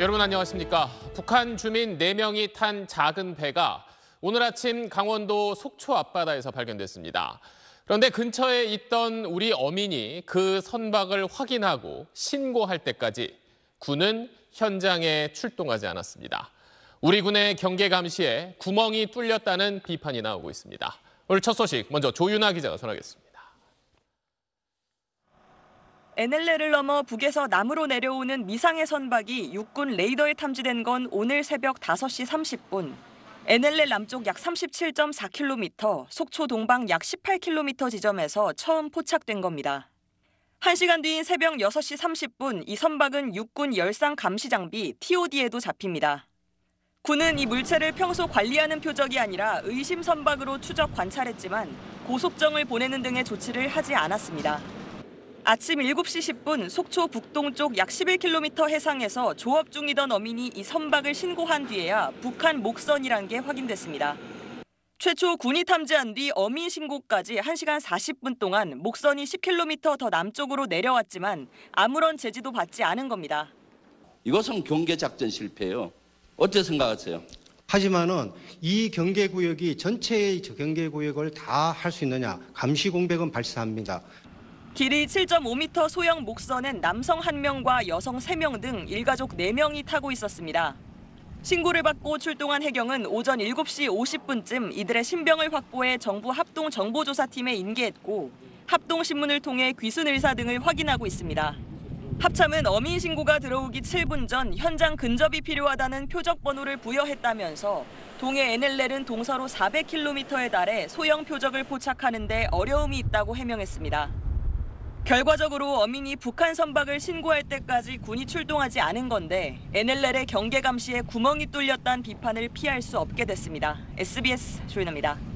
여러분 안녕하십니까? 북한 주민 4명이 탄 작은 배가 오늘 아침 강원도 속초 앞바다에서 발견됐습니다. 그런데 근처에 있던 우리 어민이 그 선박을 확인하고 신고할 때까지 군은 현장에 출동하지 않았습니다. 우리 군의 경계 감시에 구멍이 뚫렸다는 비판이 나오고 있습니다. 오늘 첫 소식 먼저 조윤아 기자가 전하겠습니다. NLL을 넘어 북에서 남으로 내려오는 미상의 선박이 육군 레이더에 탐지된 건 오늘 새벽 5시 30분. NLL 남쪽 약 37.4km, 속초 동방 약 18km 지점에서 처음 포착된 겁니다. 1시간 뒤인 새벽 6시 30분 이 선박은 육군 열상 감시 장비 TOD에도 잡힙니다. 군은 이 물체를 평소 관리하는 표적이 아니라 의심 선박으로 추적 관찰했지만 고속정을 보내는 등의 조치를 하지 않았습니다. 아침 7시 10분 속초 북동쪽 약 11km 해상에서 조업 중이던 어민이 이 선박을 신고한 뒤에야 북한 목선이란 게 확인됐습니다. 최초 군이 탐지한 뒤 어민 신고까지 1시간 40분 동안 목선이 10km 더 남쪽으로 내려왔지만 아무런 제지도 받지 않은 겁니다. 이것은 경계 작전 실패예요. 어떻게 생각하세요? 하지만은 이 경계 구역이 전체의 저 경계 구역을 다 할 수 있느냐 감시 공백은 발생합니다. 길이 7.5m 소형 목선엔 남성 1명과 여성 3명 등 일가족 4명이 타고 있었습니다. 신고를 받고 출동한 해경은 오전 7시 50분쯤 이들의 신병을 확보해 정부 합동 정보조사팀에 인계했고 합동신문을 통해 귀순 의사 등을 확인하고 있습니다. 합참은 어민 신고가 들어오기 7분 전 현장 근접이 필요하다는 표적 번호를 부여했다면서 동해 NLL은 동서로 400km에 달해 소형 표적을 포착하는 데 어려움이 있다고 해명했습니다. 결과적으로 어민이 북한 선박을 신고할 때까지 군이 출동하지 않은 건데 NLL의 경계 감시에 구멍이 뚫렸다는 비판을 피할 수 없게 됐습니다. SBS 조인아입니다.